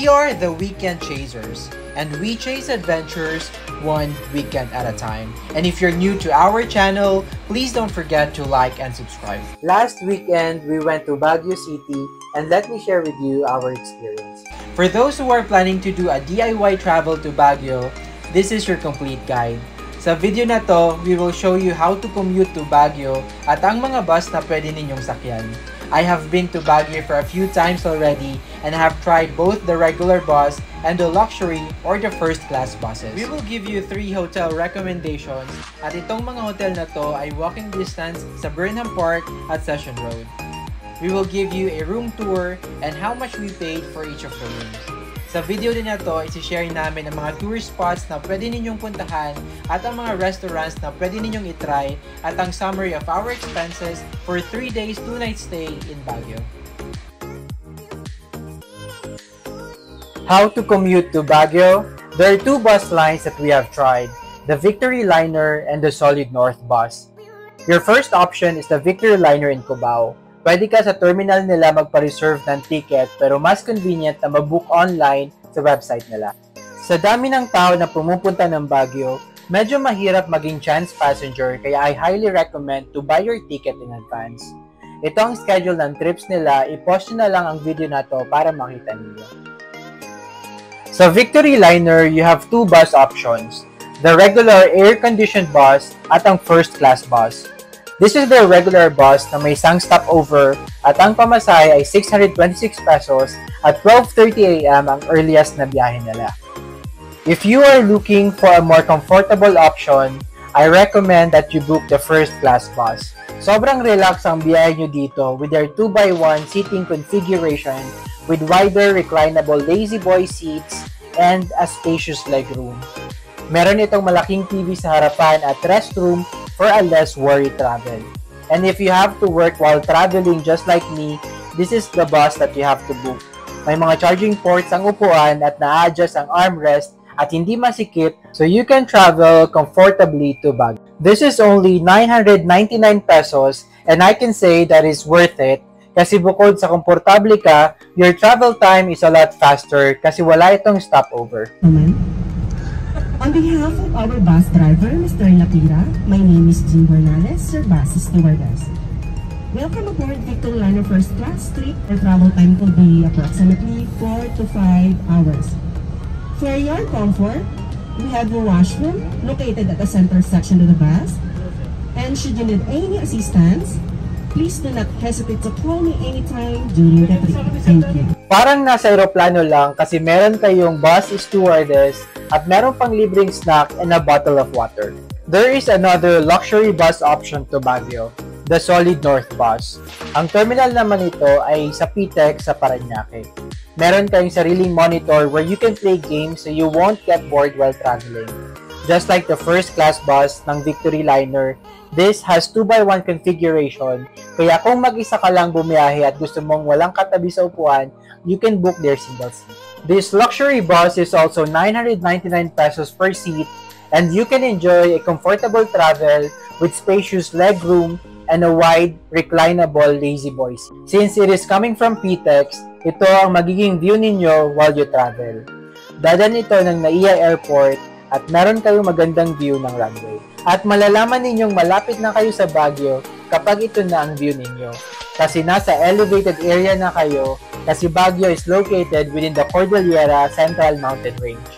We are the Weekend Chasers, and we chase adventures one weekend at a time. And if you're new to our channel, please don't forget to like and subscribe. Last weekend, we went to Baguio City, and let me share with you our experience. For those who are planning to do a DIY travel to Baguio, this is your complete guide. Sa video na to, we will show you how to commute to Baguio at ang mga bus na pwede ninyong sakyan. I have been to Baguio for a few times already and have tried both the regular bus and the luxury or the first class buses. We will give you three hotel recommendations at itong mga hotel na to ay walking distance sa Burnham Park at Session Road. We will give you a room tour and how much we paid for each of the rooms. Sa video din na to, isi-share namin ang mga tour spots na pwede ninyong puntahan at ang mga restaurants na pwede ninyong itry at ang summary of our expenses for 3 days, 2 night stay in Baguio. How to commute to Baguio? There are two bus lines that we have tried, the Victory Liner and the Solid North bus. Your first option is the Victory Liner in Cubao. Pwede ka sa terminal nila magpa-reserve ng ticket pero mas convenient na mag-book online sa website nila. Sa dami ng tao na pumupunta ng Baguio, medyo mahirap maging chance passenger kaya I highly recommend to buy your ticket in advance. Ito ang schedule ng trips nila, i-post na lang ang video na to para makita ninyo. Sa Victory Liner, you have two bus options. The regular air-conditioned bus at ang first class bus. This is their regular bus na may isang stopover at ang pamasahe ay 626 pesos at 12.30 a.m. ang earliest na biyahe nila. If you are looking for a more comfortable option, I recommend that you book the first class bus. Sobrang relax ang biyahe nyo dito with their 2x1 seating configuration with wider reclinable lazy boy seats and a spacious legroom. Meron itong malaking TV sa harapan at restroom for a less worried travel. And if you have to work while traveling just like me, this is the bus that you have to book. May mga charging ports ang upuan at na-adjust ang armrest at hindi masikip so you can travel comfortably to Baguio. This is only 999 pesos and I can say that is worth it kasi bukod sa komportable ka, your travel time is a lot faster kasi wala itong stopover. Naman. On behalf of our bus driver, Mr. Lapira, my name is Jean Bernales, your bus stewardess. Welcome aboard Victor Liner First Class trip. Our travel time will be approximately 4 to 5 hours. For your comfort, we have a washroom located at the center section of the bus. And should you need any assistance, please do not hesitate to call me anytime during the trip. Thank you. Parang nasa aeroplano lang kasi meron kayong bus stewardess at meron pang libreng snack and a bottle of water. There is another luxury bus option to Baguio, the Solid North Bus. Ang terminal naman ito ay sa PTEC sa Paranaque. Meron kayong sariling monitor where you can play games so you won't get bored while traveling. Just like the first class bus ng Victory Liner, this has 2x1 configuration, kaya kung mag-isa ka lang bumiyahe at gusto mong walang katabi sa upuan, you can book their single seat. This luxury bus is also 999 pesos per seat and you can enjoy a comfortable travel with spacious legroom and a wide reclinable lazy boy seat. Since it is coming from PTEX, ito ang magiging view ninyo while you travel. Dadan ito ng NAIA Airport at meron kayong magandang view ng runway. At malalaman ninyong malapit na kayo sa Baguio kapag ito na ang view ninyo. Kasi nasa elevated area na kayo kasi Baguio is located within the Cordillera Central Mountain Range.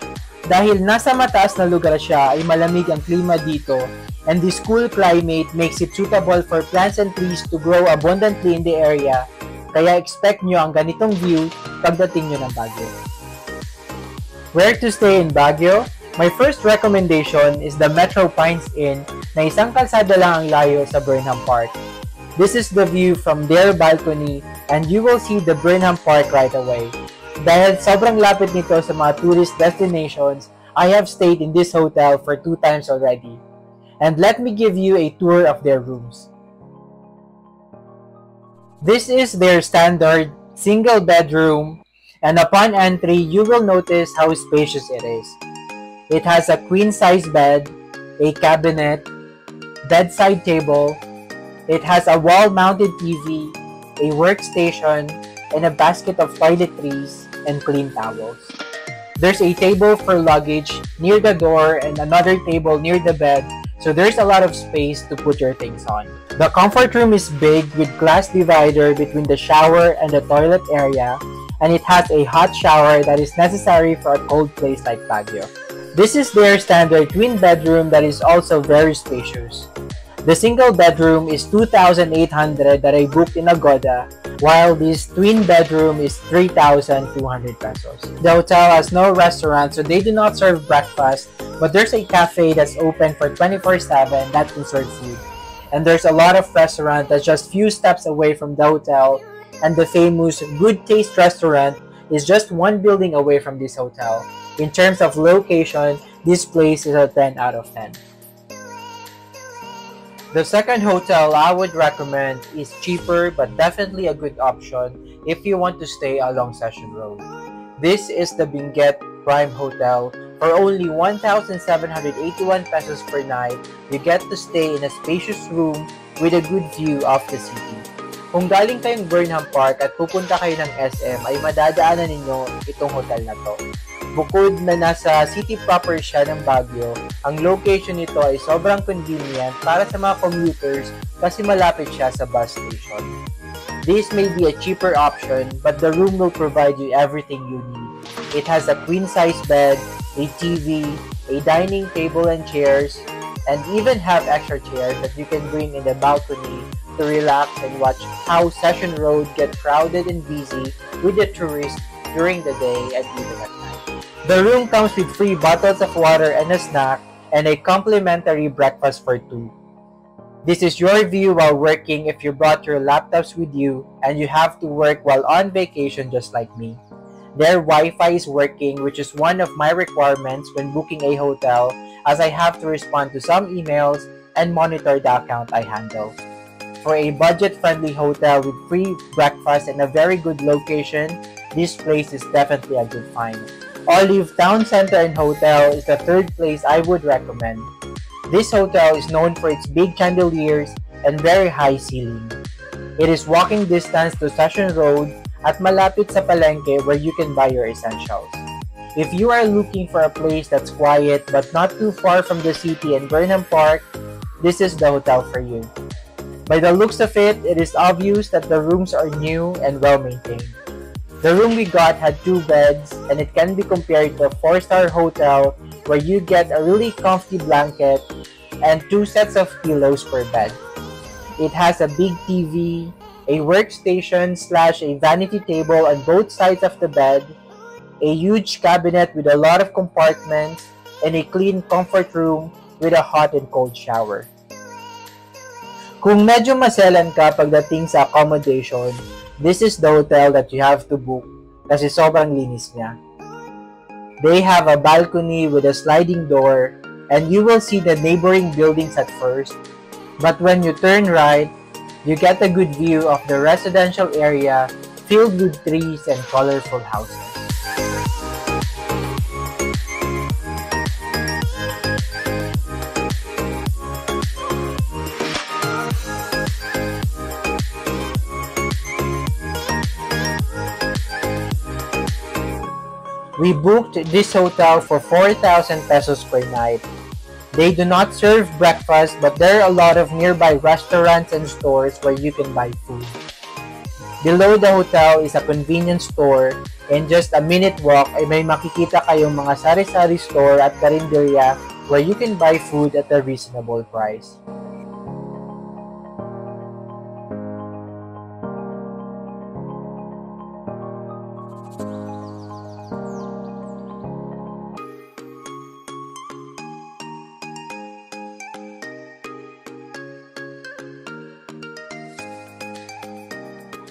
Dahil nasa mataas na lugar siya ay malamig ang klima dito and this cool climate makes it suitable for plants and trees to grow abundantly in the area kaya expect nyo ang ganitong view pagdating nyo ng Baguio. Where to stay in Baguio? My first recommendation is the Metro Pines Inn na isang kalsada lang ang layo sa Burnham Park. This is the view from their balcony and you will see the Burnham Park right away. Dahil sobrang lapit nito sa mga tourist destinations, I have stayed in this hotel for two times already. And let me give you a tour of their rooms. This is their standard single bedroom and upon entry, you will notice how spacious it is. It has a queen size bed, a cabinet, bedside table, it has a wall mounted TV, a workstation, and a basket of toiletries and clean towels. There's a table for luggage near the door and another table near the bed, so there's a lot of space to put your things on. The comfort room is big with glass divider between the shower and the toilet area and it has a hot shower that is necessary for a cold place like Baguio. This is their standard twin bedroom that is also very spacious. The single bedroom is 2,800 that I booked in Agoda, while this twin bedroom is 3,200 pesos. The hotel has no restaurant, so they do not serve breakfast, but there's a cafe that's open for 24-7 that can serve food. And there's a lot of restaurant that's just few steps away from the hotel and the famous Good Taste restaurant is just one building away from this hotel. In terms of location, this place is a 10 out of 10. The second hotel I would recommend is cheaper but definitely a good option if you want to stay along Session Road. This is the Benguet Prime Hotel. For only 1,781 pesos per night, you get to stay in a spacious room with a good view of the city. Kung galing kayong Burnham Park at pupunta kayo ng SM, ay madadaanan ninyo itong hotel na to. Bukod na nasa city proper siya ng Baguio, ang location nito ay sobrang convenient para sa mga commuters kasi malapit siya sa bus station. This may be a cheaper option, but the room will provide you everything you need. It has a queen-size bed, a TV, a dining table and chairs, and even have extra chairs that you can bring in the balcony to relax and watch how Session Road get crowded and busy with the tourists during the day and even at night. The room comes with free bottles of water and a snack and a complimentary breakfast for two. This is your view while working if you brought your laptops with you and you have to work while on vacation just like me. Their Wi-Fi is working which is one of my requirements when booking a hotel as I have to respond to some emails and monitor the account I handle. For a budget-friendly hotel with free breakfast and a very good location, this place is definitely a good find. Olive Town Center and Hotel is the third place I would recommend. This hotel is known for its big chandeliers and very high ceiling. It is walking distance to Session Road at malapit sa where you can buy your essentials. If you are looking for a place that's quiet but not too far from the city and Burnham Park, this is the hotel for you. By the looks of it, it is obvious that the rooms are new and well maintained. The room we got had two beds and it can be compared to a 4-star hotel where you get a really comfy blanket and two sets of pillows per bed. It has a big TV, a workstation slash a vanity table on both sides of the bed, a huge cabinet with a lot of compartments, and a clean comfort room with a hot and cold shower. Kung medyo maselan ka pagdating sa accommodation, this is the hotel that you have to book kasi sobrang linis niya. They have a balcony with a sliding door and you will see the neighboring buildings at first. But when you turn right, you get a good view of the residential area filled with trees and colorful houses. We booked this hotel for 4,000 pesos per night. They do not serve breakfast but there are a lot of nearby restaurants and stores where you can buy food. Below the hotel is a convenience store and just a minute walk ay may makikita kayong mga sari-sari store at karinderya where you can buy food at a reasonable price.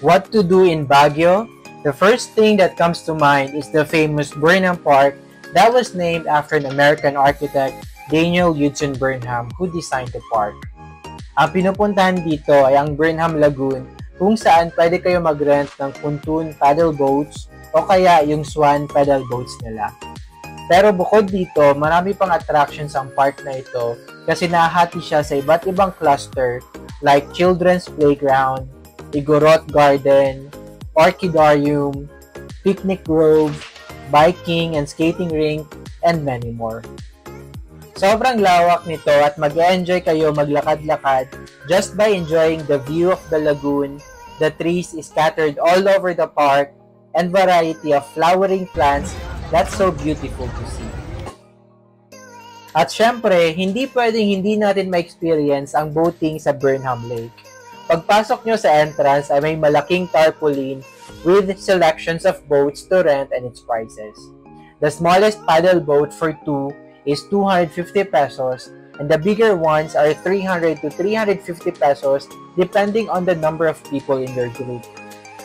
What to do in Baguio? The first thing that comes to mind is the famous Burnham Park that was named after an American architect, Daniel Hudson Burnham, who designed the park. Ang pinupuntahan dito ay ang Burnham Lagoon kung saan pwede kayo mag-rent ng pontoon paddle boats o kaya yung swan paddle boats nila. Pero bukod dito, marami pang attractions ang park na ito kasi nahati siya sa iba't ibang cluster like Children's Playground, Igorot Garden, Orchidarium, Picnic Grove, Biking and Skating Rink, and many more. Sobrang lawak nito at mag-enjoy kayo maglakad-lakad just by enjoying the view of the lagoon, the trees scattered all over the park, and variety of flowering plants that's so beautiful to see. At syempre, hindi pwedeng hindi natin ma-experience ang boating sa Burnham Lake. Pagpasok nyo sa entrance ay may malaking tarpaulin with selections of boats to rent and its prices. The smallest paddle boat for two is 250 pesos and the bigger ones are 300 to 350 pesos depending on the number of people in your group.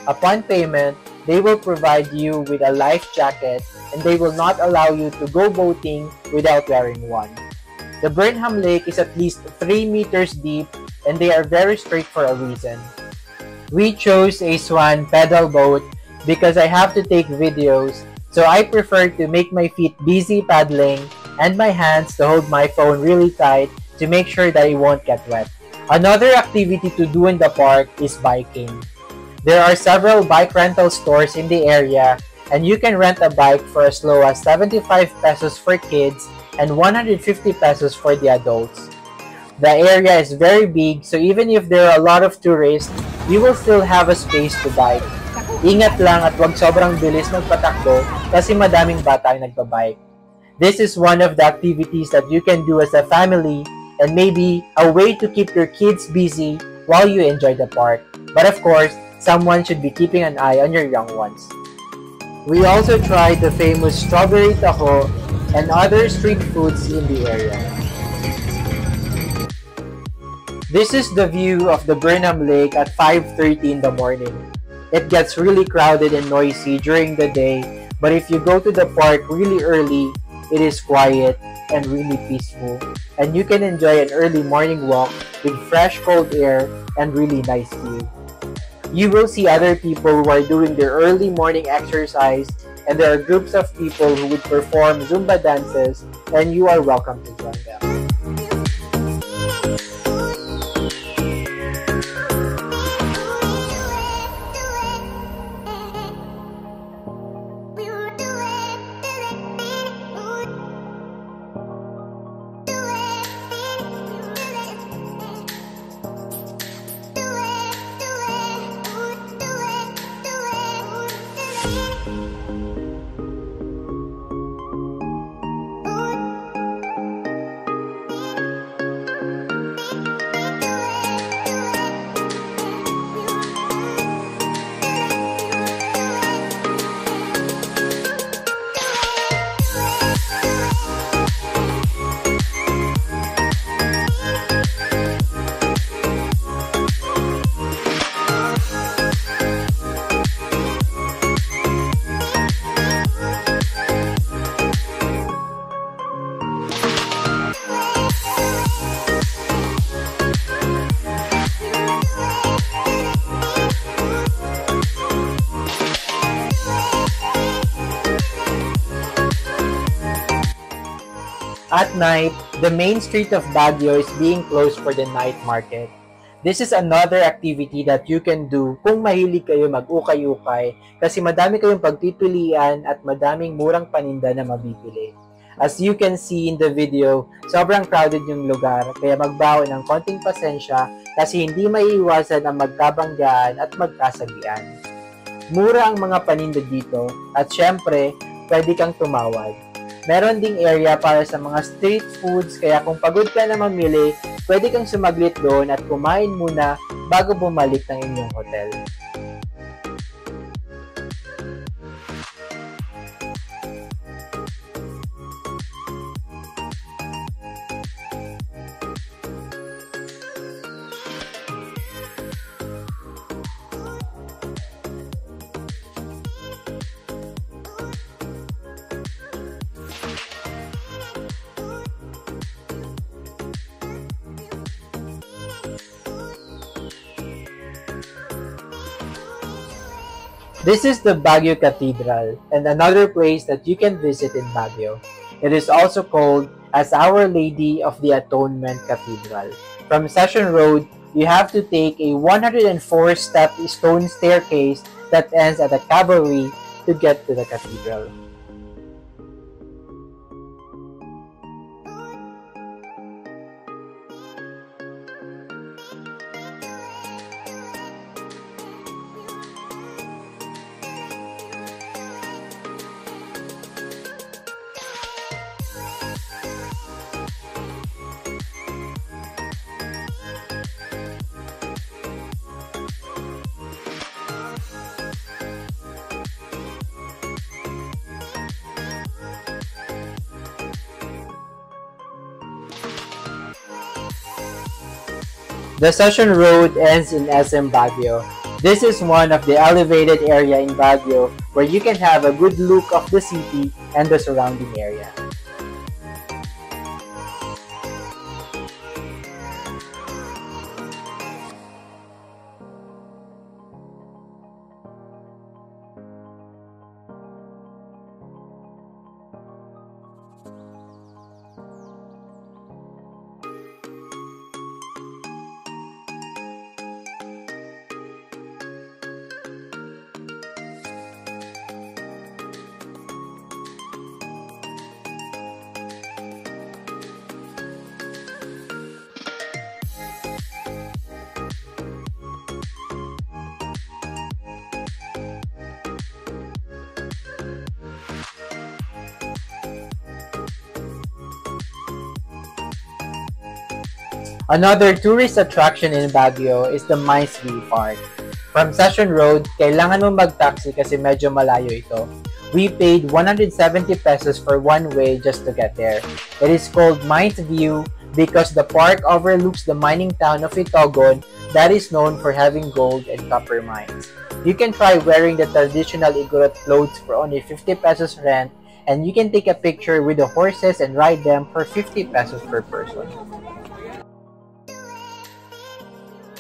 Upon payment, they will provide you with a life jacket and they will not allow you to go boating without wearing one. The Burnham Lake is at least 3 meters deep and they are very strict for a reason. We chose a Swan pedal boat because I have to take videos, so I prefer to make my feet busy paddling and my hands to hold my phone really tight to make sure that it won't get wet. Another activity to do in the park is biking. There are several bike rental stores in the area and you can rent a bike for as low as 75 pesos for kids and 150 pesos for the adults. The area is very big so even if there are a lot of tourists, you will still have a space to bike. Ingat lang at wag sobrang bilis magpatakbo kasi madaming bata ang nagbabike. This is one of the activities that you can do as a family and maybe a way to keep your kids busy while you enjoy the park. But of course, someone should be keeping an eye on your young ones. We also tried the famous strawberry taho and other street foods in the area. This is the view of the Burnham Lake at 5.30 in the morning. It gets really crowded and noisy during the day, but if you go to the park really early, it is quiet and really peaceful, and you can enjoy an early morning walk with fresh cold air and really nice view. You will see other people who are doing their early morning exercise, and there are groups of people who would perform Zumba dances, and you are welcome to join them. At night, the main street of Baguio is being closed for the night market. This is another activity that you can do kung mahilig kayo mag-ukay-ukay kasi madami kayong pagpipilian at madaming murang paninda na mabibili. As you can see in the video, sobrang crowded yung lugar kaya magbaon ng konting pasensya kasi hindi maiiwasan ang magkabanggaan at magkasagian. Mura ang mga paninda dito at syempre, pwede kang tumawad. Meron ding area para sa mga street foods kaya kung pagod ka na mamili, pwede kang sumaglit doon at kumain muna bago bumalik ng inyong hotel. This is the Baguio Cathedral and another place that you can visit in Baguio. It is also called as Our Lady of the Atonement Cathedral. From Session Road, you have to take a 104-step stone staircase that ends at the cavalry to get to the cathedral. The Session Road ends in SM Baguio. This is one of the elevated area in Baguio where you can have a good look of the city and the surrounding area. Another tourist attraction in Baguio is the Mice View Park. From Session Road, kailangan mo mag-taxi kasi medyo malayo ito. We paid 170 pesos for one way just to get there. It is called Mines View because the park overlooks the mining town of Itogon that is known for having gold and copper mines. You can try wearing the traditional Igorot clothes for only 50 pesos rent and you can take a picture with the horses and ride them for 50 pesos per person.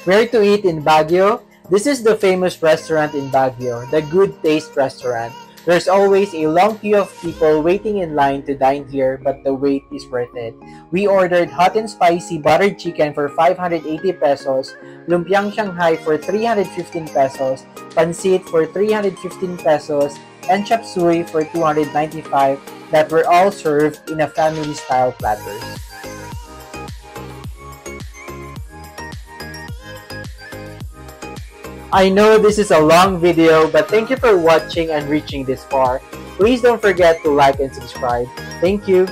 Where to eat in Baguio? This is the famous restaurant in Baguio, the Good Taste Restaurant. There's always a long queue of people waiting in line to dine here, but the wait is worth it. We ordered hot and spicy buttered chicken for 580 pesos, lumpiang Shanghai for 315 pesos, pancit for 315 pesos, and chop suey for 295 that were all served in a family-style platters. I know this is a long video, but thank you for watching and reaching this far. Please don't forget to like and subscribe. Thank you.